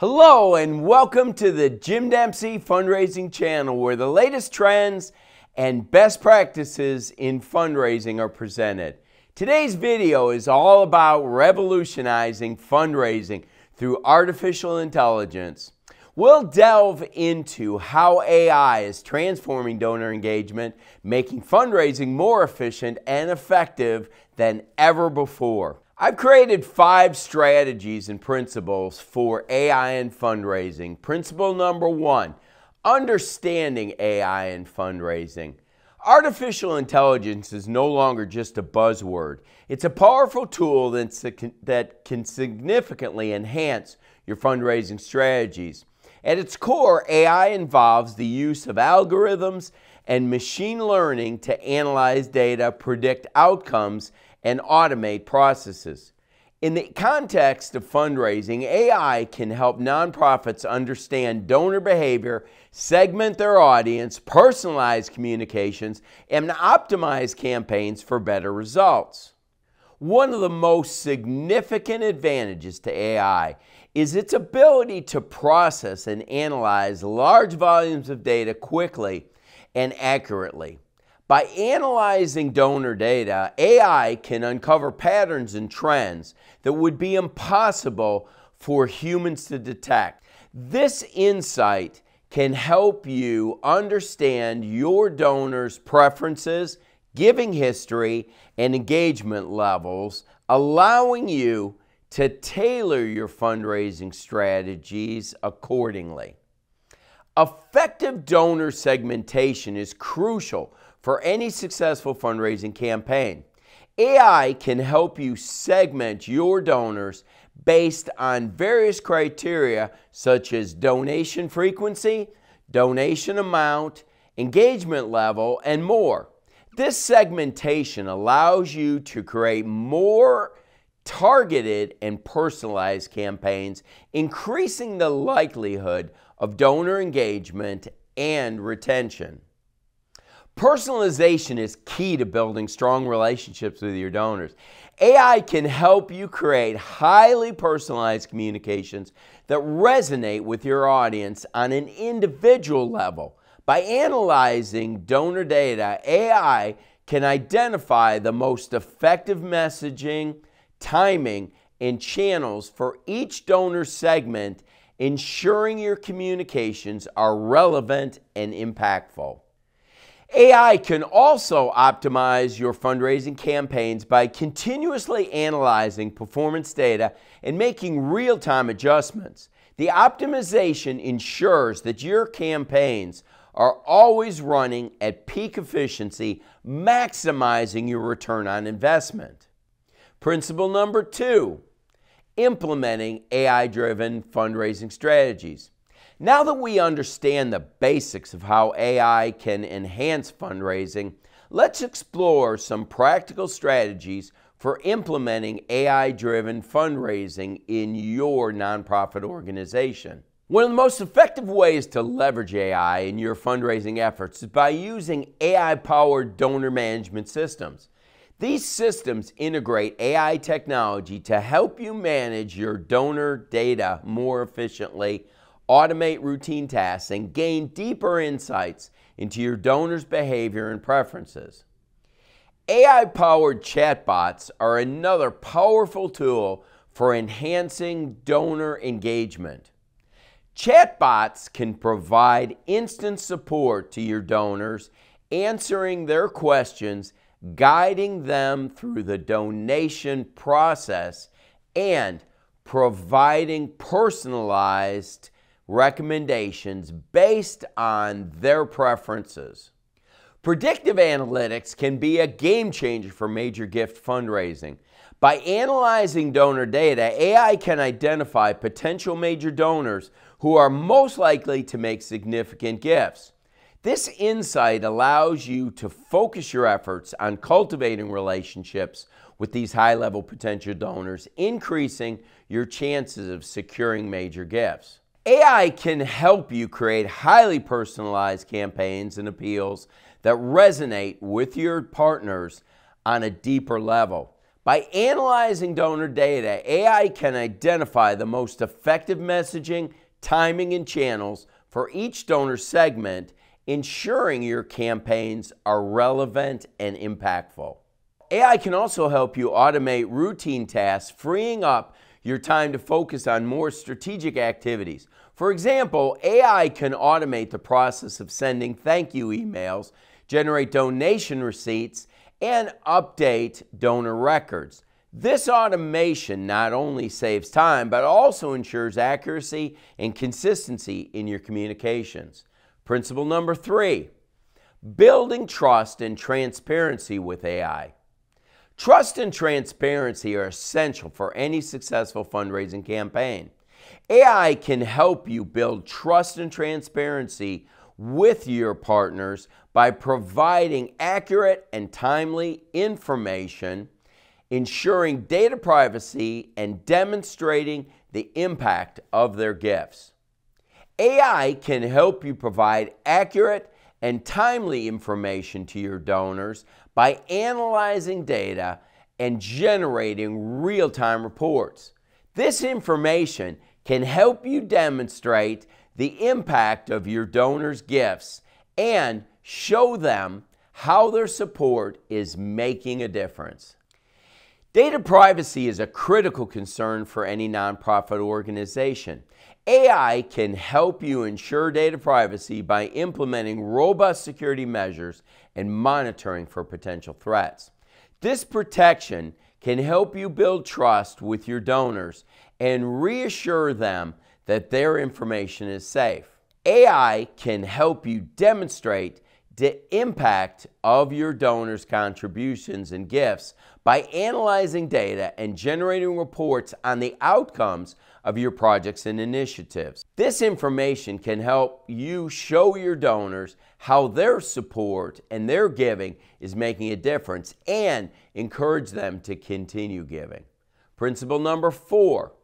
Hello and welcome to the Jim Dempsey Fundraising Channel where the latest trends and best practices in fundraising are presented. Today's video is all about revolutionizing fundraising through artificial intelligence. We'll delve into how AI is transforming donor engagement, making fundraising more efficient and effective than ever before. I've created five strategies and principles for AI and fundraising. Principle number one understanding AI and fundraising. Artificial intelligence is no longer just a buzzword. It's a powerful tool that can significantly enhance your fundraising strategies. At its core, AI involves the use of algorithms and machine learning to analyze data, predict outcomes, and automate processes. In the context of fundraising, AI can help nonprofits understand donor behavior, segment their audience, personalize communications, and optimize campaigns for better results. One of the most significant advantages to AI is its ability to process and analyze large volumes of data quickly and accurately. By analyzing donor data, AI can uncover patterns and trends that would be impossible for humans to detect. This insight can help you understand your donor's preferences, giving history, and engagement levels, allowing you to tailor your fundraising strategies accordingly. Effective donor segmentation is crucial for any successful fundraising campaign. AI can help you segment your donors based on various criteria such as donation frequency, donation amount, engagement level, and more. This segmentation allows you to create more targeted and personalized campaigns, increasing the likelihood of donor engagement and retention. Personalization is key to building strong relationships with your donors. AI can help you create highly personalized communications that resonate with your audience on an individual level. By analyzing donor data, AI can identify the most effective messaging, timing, and channels for each donor segment, ensuring your communications are relevant and impactful. AI can also optimize your fundraising campaigns by continuously analyzing performance data and making real time adjustments. The optimization ensures that your campaigns are always running at peak efficiency, maximizing your return on investment. Principle number two implementing AI driven fundraising strategies. Now that we understand the basics of how AI can enhance fundraising, let's explore some practical strategies for implementing AI driven fundraising in your nonprofit organization. One of the most effective ways to leverage AI in your fundraising efforts is by using AI powered donor management systems. These systems integrate AI technology to help you manage your donor data more efficiently automate routine tasks, and gain deeper insights into your donor's behavior and preferences. AI powered chatbots are another powerful tool for enhancing donor engagement. Chatbots can provide instant support to your donors, answering their questions, guiding them through the donation process, and providing personalized recommendations based on their preferences. Predictive analytics can be a game changer for major gift fundraising. By analyzing donor data, AI can identify potential major donors who are most likely to make significant gifts. This insight allows you to focus your efforts on cultivating relationships with these high level potential donors, increasing your chances of securing major gifts. AI can help you create highly personalized campaigns and appeals that resonate with your partners on a deeper level. By analyzing donor data, AI can identify the most effective messaging, timing, and channels for each donor segment, ensuring your campaigns are relevant and impactful. AI can also help you automate routine tasks, freeing up your time to focus on more strategic activities. For example, AI can automate the process of sending thank you emails, generate donation receipts, and update donor records. This automation not only saves time, but also ensures accuracy and consistency in your communications. Principle number three building trust and transparency with AI. Trust and transparency are essential for any successful fundraising campaign. AI can help you build trust and transparency with your partners by providing accurate and timely information, ensuring data privacy, and demonstrating the impact of their gifts. AI can help you provide accurate and timely information to your donors by analyzing data and generating real time reports. This information can help you demonstrate the impact of your donors' gifts and show them how their support is making a difference. Data privacy is a critical concern for any nonprofit organization. AI can help you ensure data privacy by implementing robust security measures and monitoring for potential threats. This protection can help you build trust with your donors and reassure them that their information is safe. AI can help you demonstrate the impact of your donors' contributions and gifts by analyzing data and generating reports on the outcomes of your projects and initiatives. This information can help you show your donors how their support and their giving is making a difference and encourage them to continue giving. Principle number four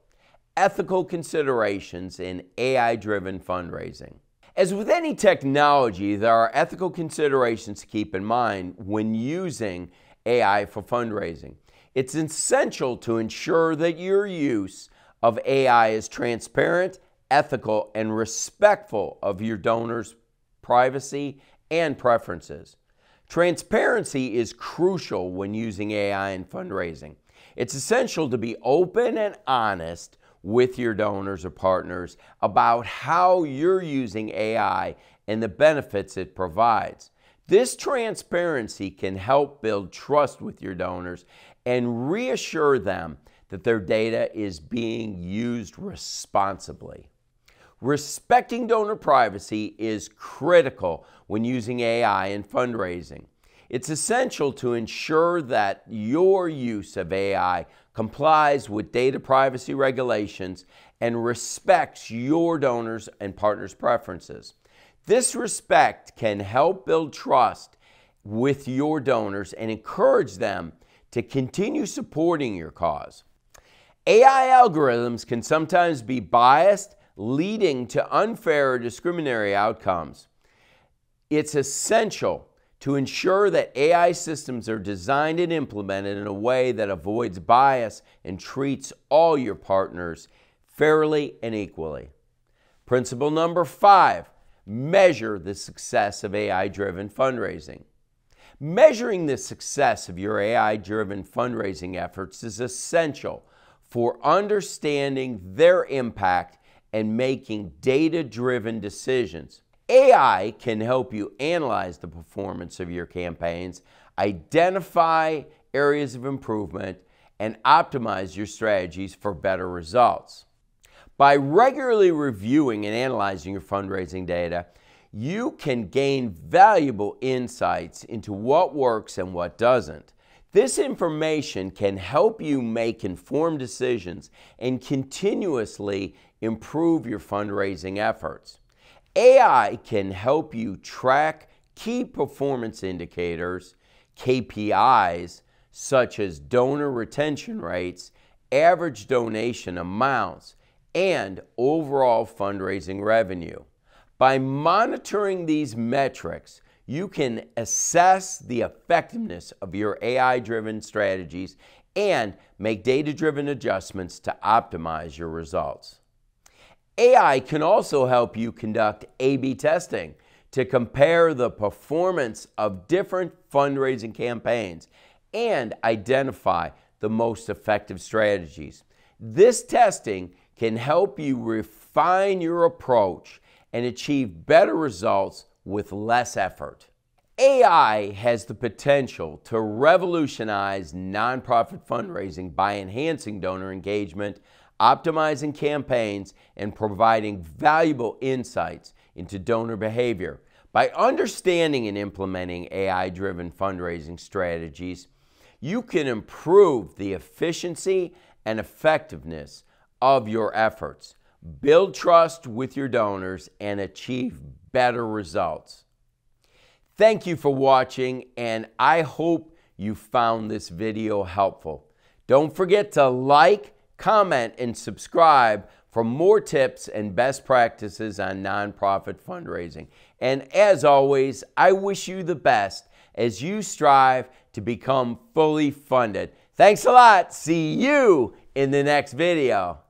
ethical considerations in AI driven fundraising. As with any technology, there are ethical considerations to keep in mind when using AI for fundraising. It's essential to ensure that your use of AI is transparent, ethical, and respectful of your donors' privacy and preferences. Transparency is crucial when using AI in fundraising. It's essential to be open and honest with your donors or partners about how you're using AI and the benefits it provides. This transparency can help build trust with your donors and reassure them that their data is being used responsibly. Respecting donor privacy is critical when using AI in fundraising. It's essential to ensure that your use of AI complies with data privacy regulations and respects your donors and partners' preferences. This respect can help build trust with your donors and encourage them to continue supporting your cause. AI algorithms can sometimes be biased, leading to unfair or discriminatory outcomes. It's essential to ensure that AI systems are designed and implemented in a way that avoids bias and treats all your partners fairly and equally. Principle number five measure the success of AI driven fundraising. Measuring the success of your AI driven fundraising efforts is essential for understanding their impact and making data driven decisions. AI can help you analyze the performance of your campaigns, identify areas of improvement, and optimize your strategies for better results. By regularly reviewing and analyzing your fundraising data, you can gain valuable insights into what works and what doesn't. This information can help you make informed decisions and continuously improve your fundraising efforts. AI can help you track key performance indicators, KPIs, such as donor retention rates, average donation amounts, and overall fundraising revenue. By monitoring these metrics, you can assess the effectiveness of your AI driven strategies and make data driven adjustments to optimize your results. AI can also help you conduct A B testing to compare the performance of different fundraising campaigns and identify the most effective strategies. This testing can help you refine your approach and achieve better results with less effort. AI has the potential to revolutionize nonprofit fundraising by enhancing donor engagement, optimizing campaigns, and providing valuable insights into donor behavior. By understanding and implementing AI driven fundraising strategies, you can improve the efficiency and effectiveness of your efforts, build trust with your donors, and achieve better results. Thank you for watching, and I hope you found this video helpful. Don't forget to like, comment, and subscribe for more tips and best practices on nonprofit fundraising. And as always, I wish you the best as you strive to become fully funded. Thanks a lot. See you in the next video.